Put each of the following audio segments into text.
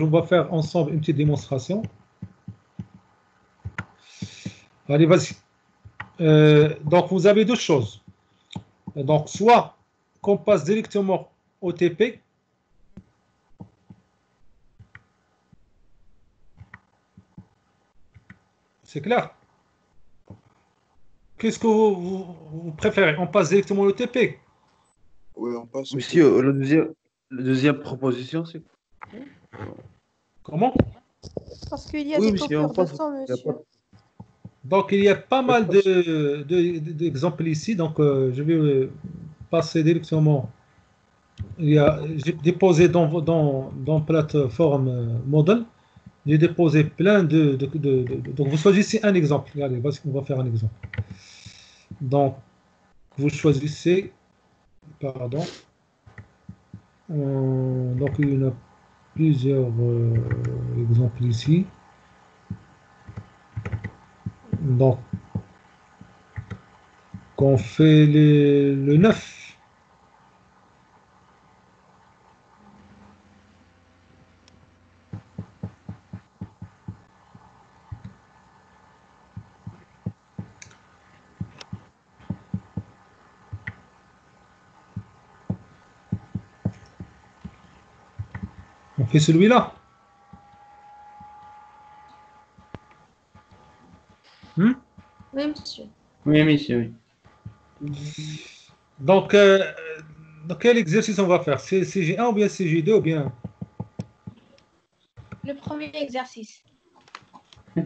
on va faire ensemble une petite démonstration. Allez, vas-y. Euh, donc, vous avez deux choses. Donc, soit qu'on passe directement au TP, C'est clair? Qu'est-ce que vous, préférez? On passe directement au TP Oui, on passe. Monsieur, la deuxième, la deuxième proposition, c'est. Comment? Parce qu'il y a des coupures de sang, monsieur. Donc, il y a pas mal d'exemples de, ici. Donc, euh, je vais euh, passer directement. J'ai déposé dans, dans, dans plateforme euh, modèle. J'ai déposé plein de, Donc, vous choisissez un exemple. Regardez, on va faire un exemple. Donc, vous choisissez. Pardon. donc, il plusieurs exemples ici. Donc, qu'on fait le 9. On fait celui-là. Hmm? Oui, monsieur. Oui, monsieur, Donc, euh, dans quel exercice on va faire? C'est CG1 ou bien CG2 ou bien? Le premier exercice. Le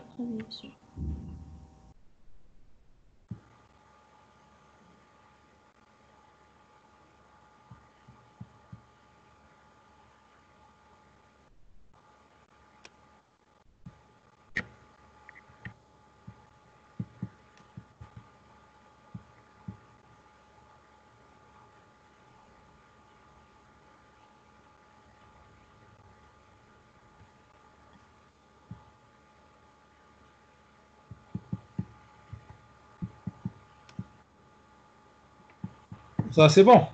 premier, monsieur. Ça, c'est bon.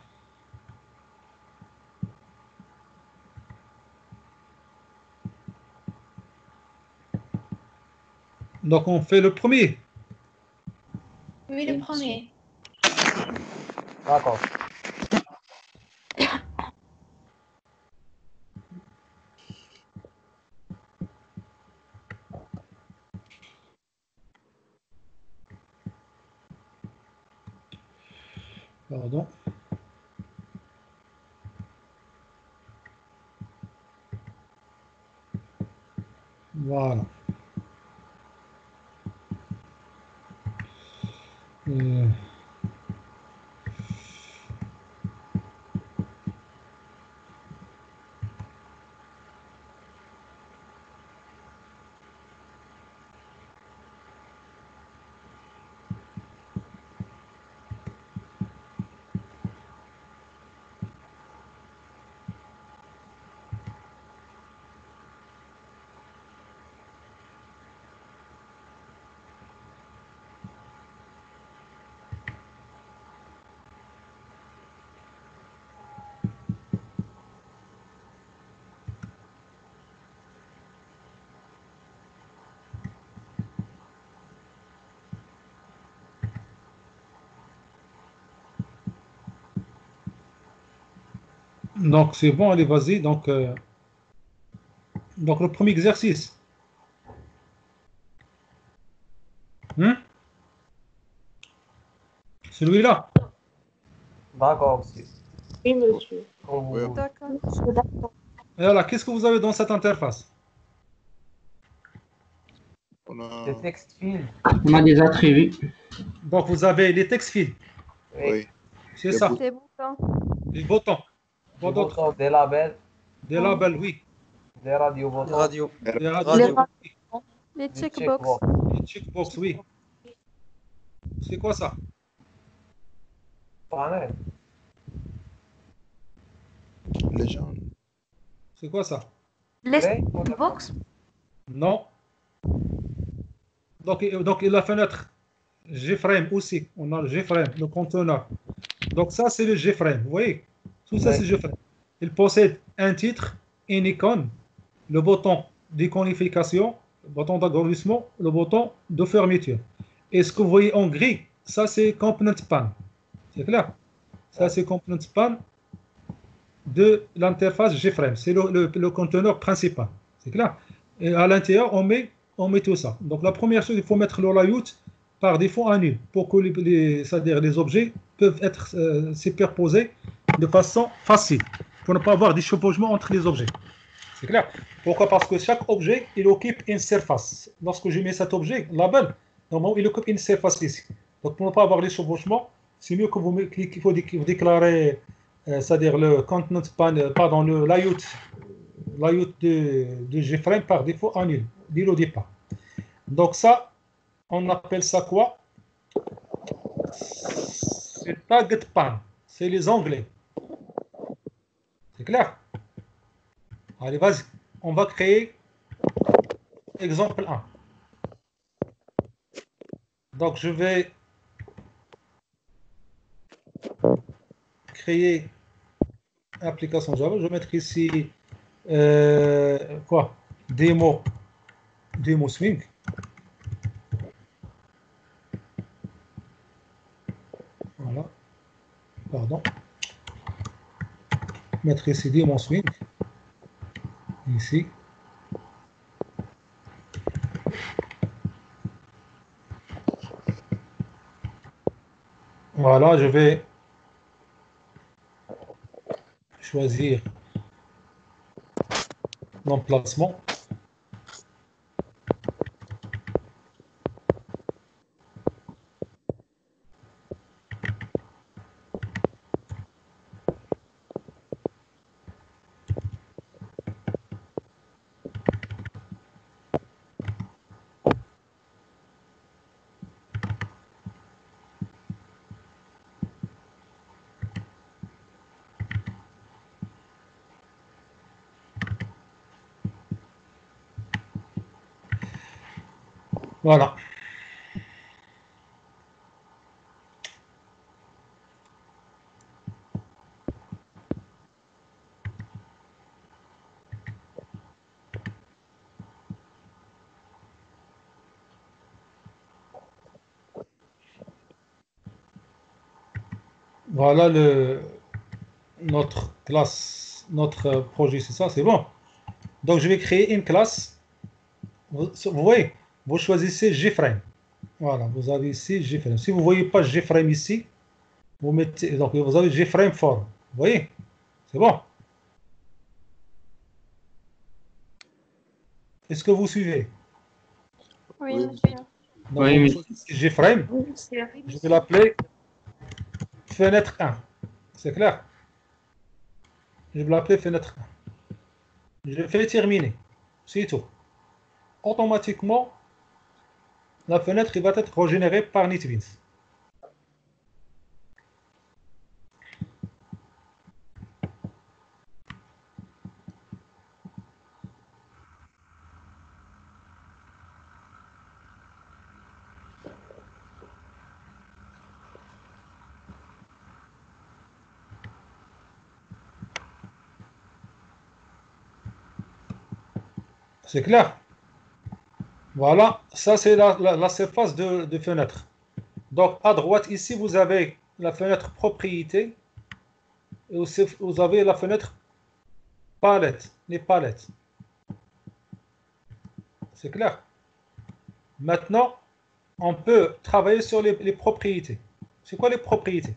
Donc, on fait le premier. Oui, le premier. D'accord. Pardon. Voilà. Donc, c'est bon, allez, vas-y. Donc, euh, donc, le premier exercice. Hmm? Celui-là? D'accord, aussi. Oui, monsieur. D'accord. Et alors, qu'est-ce que vous avez dans cette interface? On a... Des textes files. On a des attributs. Donc, vous avez les textes files. Oui. C'est ça. Des boutons. Les boutons. Des boutons, des labels, Des labels, oui. des radios. Radio. Des Radio. Les des checkbox. checkbox. Les checkbox, oui. C'est quoi ça? Panel. Légende. C'est quoi ça? Les Play. box. Non. Donc, et- donc la fenêtre G-frame aussi. On a le G-frame, le conteneur. Donc ça, c'est le G-frame. Vous voyez? Tout ça, c'est GFrame. Il possède un titre, une icône, le bouton d'iconification, le bouton d'agrandissement, le bouton de fermeture. Et ce que vous voyez en gris, ça, c'est component pan. C'est clair? Ça, c'est component pan de l'interface GFrame. C'est le, le- le conteneur principal. C'est clair? Et à l'intérieur, on met, on met tout ça. Donc, la première chose, il faut mettre le layout par défaut à nul pour que les, les- c'est-à-dire les objets peuvent être euh, superposés de façon facile pour ne pas avoir des chevauchements entre les objets. C'est clair Pourquoi? Parce que chaque objet, il occupe une surface. Lorsque je mets cet objet, label, normalement, il occupe une surface ici. Donc, pour ne pas avoir les chevauchements, c'est mieux que vous, qu'il faut dé- vous déclarez, euh, c'est-à-dire le content pan, euh, pardon, le layout, de, de GFrame par défaut à nul, dès le départ. Donc, ça, on appelle ça quoi? C'est target pan, c'est les onglets. Allez, vas-y, on va créer exemple 1. Donc, je vais créer application Java. Je vais mettre ici euh, quoi? Démo, démo swing. Voilà. Pardon. Mettre ici démo swing. Ici. Voilà, je vais choisir l'emplacement. Voilà. Voilà le, notre classe, notre projet, c'est ça, c'est bon. Donc, je vais créer une classe. Vous, vous voyez, vous choisissez GFrame. Voilà, vous avez ici GFrame. Si vous ne voyez pas GFrame ici, vous mettez, donc vous avez GFrame form. Vous voyez? C'est bon. Est-ce que vous suivez? Oui, Oui. monsieur. Donc, Oui, vous mais- choisissez GFrame. Je vais l'appeler fenêtre 1. C'est clair? Je vais l'appeler fenêtre 1. Je fais terminer. C'est tout. Automatiquement, la fenêtre il va être régénérée par NetBeans. C'est clair Voilà, ça c'est la, surface de, fenêtre. Donc à droite ici, vous avez la fenêtre propriété et vous avez la fenêtre palette, les palettes. C'est clair? Maintenant, on peut travailler sur les, les propriétés. C'est quoi les propriétés?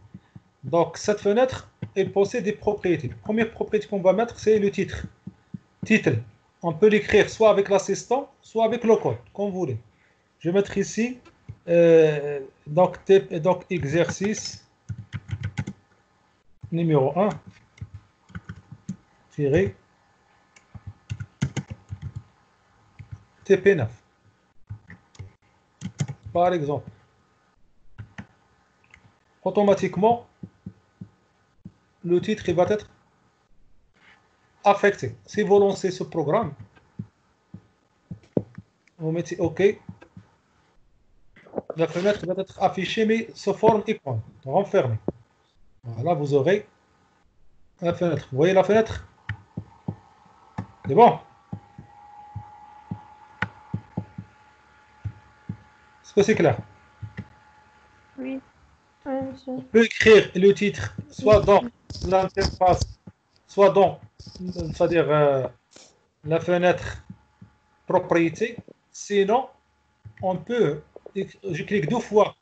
Donc cette fenêtre, elle possède des propriétés. La première propriété qu'on va mettre, c'est le titre. Titre. On peut l'écrire soit avec l'assistant, soit avec le code, comme vous voulez. Je vais mettre ici, euh, donc, exercice numéro 1, tiré TP9. Par exemple. Automatiquement, le titre va être affecté. Si vous lancez ce programme, vous mettez OK. La fenêtre va être affichée, mais sous forme icône, renfermée. Voilà, vous aurez la fenêtre. Vous voyez la fenêtre? C'est bon? Est-ce que c'est clair? Oui. On peut écrire le titre soit dans l'interface, soit dans, c'est-à-dire euh, la fenêtre propriété. Sinon, on peut, je clique deux fois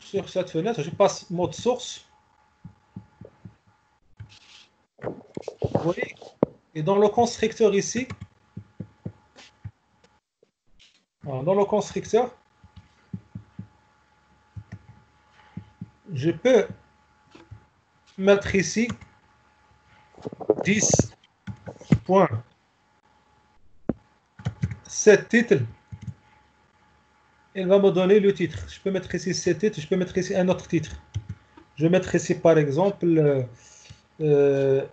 sur cette fenêtre, je passe mode source. Vous voyez? Et dans le constructeur ici, dans le constructeur, je peux mettre ici 10 points. 7 titres. Il va me donner le titre. Je peux mettre ici 7 titres, je peux mettre ici un autre titre. Je vais mettre ici par exemple euh, euh,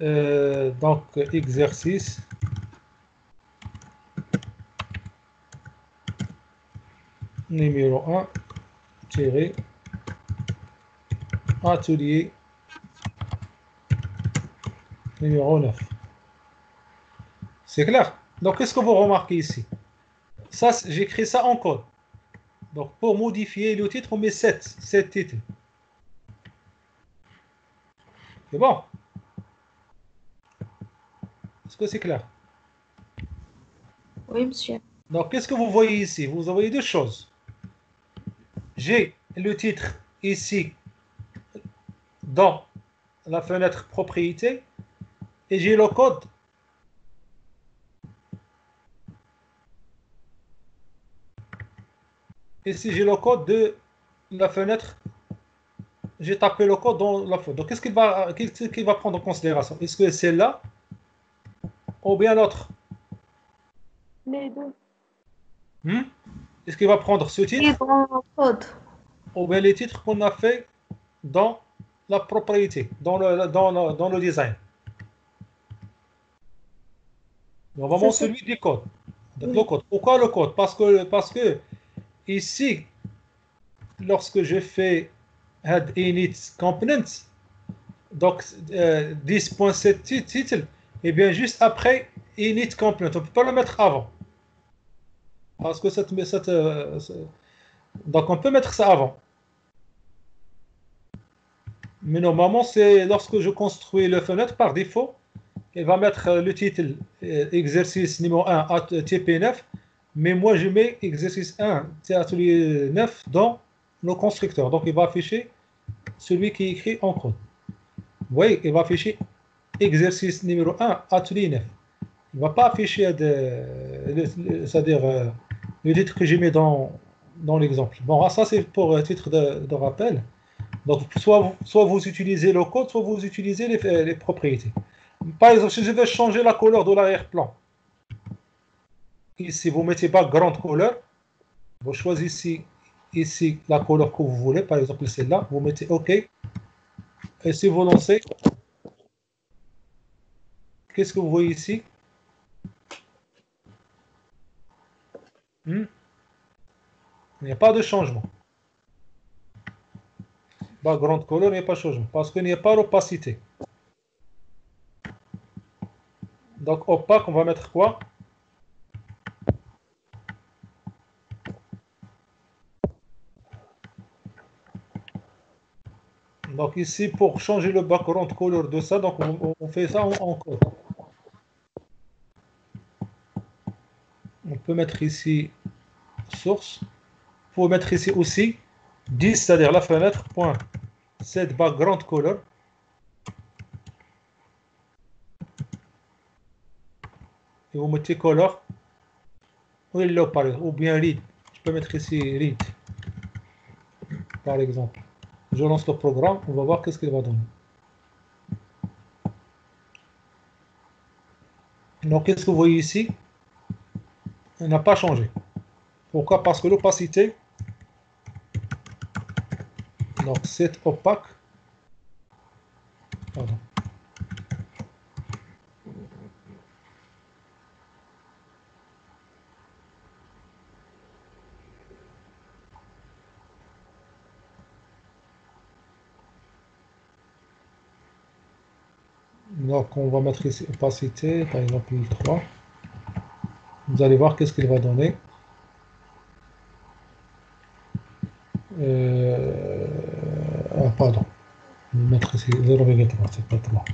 euh, donc exercice numéro 1 tiré atelier numéro 9. C'est clair Donc, qu'est-ce que vous remarquez ici? Ça, j'écris ça en code. Donc, pour modifier le titre, on met 7, 7 titres. C'est bon? Est-ce que c'est clair? Oui, monsieur. Donc, qu'est-ce que vous voyez ici? Vous voyez deux choses. J'ai le titre ici dans la fenêtre propriété et j'ai le code ici j'ai le code de la fenêtre j'ai tapé le code dans la faute donc qu'est-ce qu'il va va prendre en considération? Est-ce que c'est là ou bien l'autre? Les deux. Hmm? est-ce qu'il va prendre ce titre dans code. ou bien les titres qu'on a fait dans la propriété, dans le, dans le, dans le design? On va montrer celui du code. Donc, le code. Pourquoi le code? Parce que, parce que ici, lorsque je fais add init components, donc euh, 10.7 titre, et bien juste après init component, on ne peut pas le mettre avant. Parce que cette, cette, euh, donc on peut mettre ça avant. Mais normalement, c'est lorsque je construis la fenêtre par défaut, il va mettre le titre euh, exercice numéro 1 à TP9, mais moi je mets exercice 1 atelier 9 dans le constructeur. Donc il va afficher celui qui écrit en code. Vous voyez, il va afficher exercice numéro 1 atelier 9. Il ne va pas afficher c'est-à-dire euh, le titre que j'ai mis dans, dans l'exemple. Bon, ça c'est pour titre de, rappel. Donc, soit, soit vous utilisez le code, soit vous utilisez les propriétés. Par exemple, si je veux changer la couleur de l'arrière-plan, ici, vous mettez pas grande couleur, vous choisissez ici la couleur que vous voulez, par exemple celle-là, vous mettez OK. Et si vous lancez, qu'est-ce que vous voyez ici? Hmm? Il n'y a pas de changement background color, il n'y a pas de changement parce qu'il n'y a pas d'opacité. Donc opaque, on va mettre quoi? Donc ici, pour changer le background color de ça, donc on, fait ça en, code. On peut mettre ici source. Faut mettre ici aussi 10, c'est-à-dire la fenêtre, point, cette background color. Et vous mettez color, ou ou bien read. Je peux mettre ici read, par exemple. Je lance le programme, on va voir qu'est-ce qu'il va donner. Donc, qu'est-ce que vous voyez ici? Il n'a pas changé. Pourquoi? Parce que l'opacité, donc c'est opaque. Pardon. Donc, on va mettre ici opacité, par exemple 3. Vous allez voir qu'est-ce qu'il va donner. Euh, ah, pardon. Je vais mettre ici 0,3, c'est pas 3.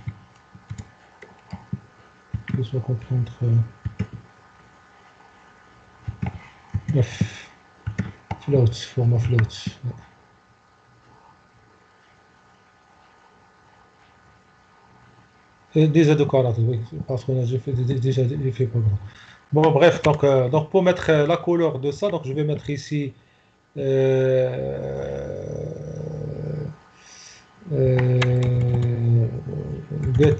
Que soit compris entre 9. Float, format float. Déjà de caractères, oui, parce a déjà fait, déjà fait pas grand. Bon, bref, donc, euh, donc pour mettre euh, la couleur de ça, donc je vais mettre ici euh, euh, get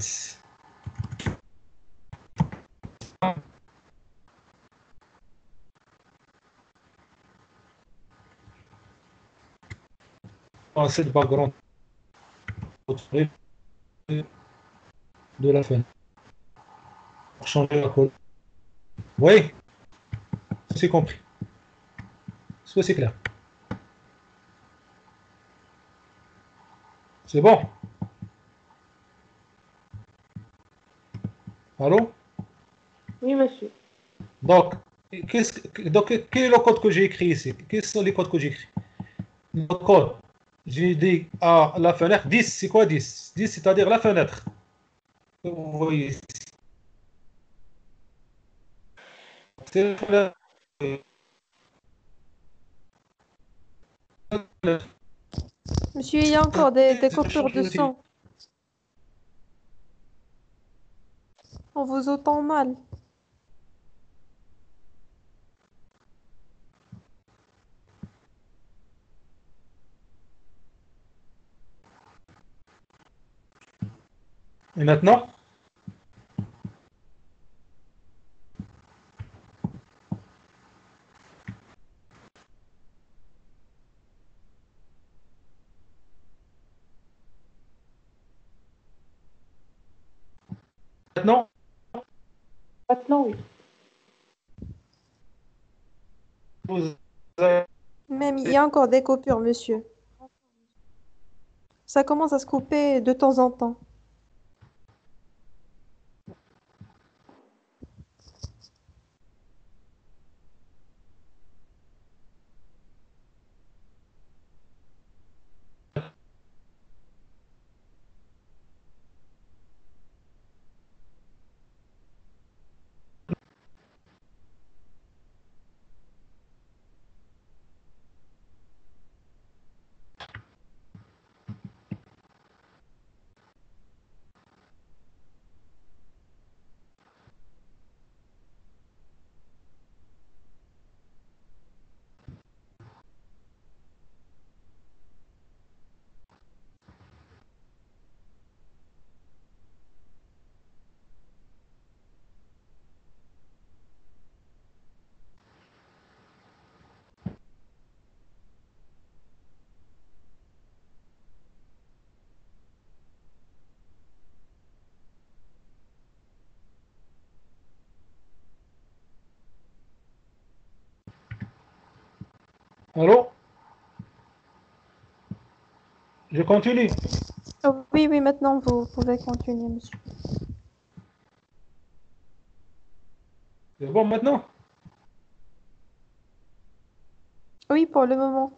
cette background de la fenêtre pour changer la couleur. Oui, c'est compris. Soit c'est clair. C'est bon Allô? Oui, monsieur. Donc, que, donc, quel est le code que j'ai écrit ici? Quels sont les codes que j'ai écrits? Le code, j'ai dit à la fenêtre 10, c'est quoi 10 10, c'est-à-dire la fenêtre. Vous voyez Monsieur, il y a encore des, des coupures de son. On vous entend mal. Et maintenant Maintenant Maintenant, oui. vous avez- Même, il y a encore des coupures, monsieur. Ça commence à se couper de temps en temps. Allô? Je continue. Oh, oui, oui, maintenant, vous pouvez continuer, monsieur. C'est bon maintenant? Oui, pour le moment.